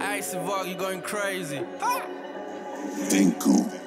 Icy Vogue, you going crazy. Tinku.